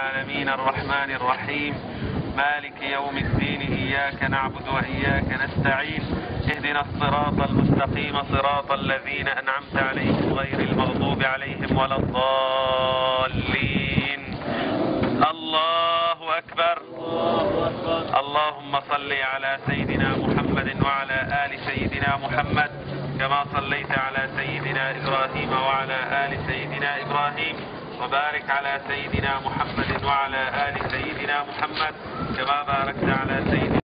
العالمين الرحمن الرحيم. مالك يوم الدين إياك نعبد وإياك نستعين. اهدنا الصراط المستقيم صراط الذين أنعمت عليهم غير المغضوب عليهم ولا الضالين. الله أكبر. اللهم صل على سيدنا محمد وعلى آل سيدنا محمد كما صليت على سيدنا إبراهيم وعلى آل سيدنا إبراهيم. وبارك على سيدنا محمد وعلى آل سيدنا محمد كما باركت على سيدنا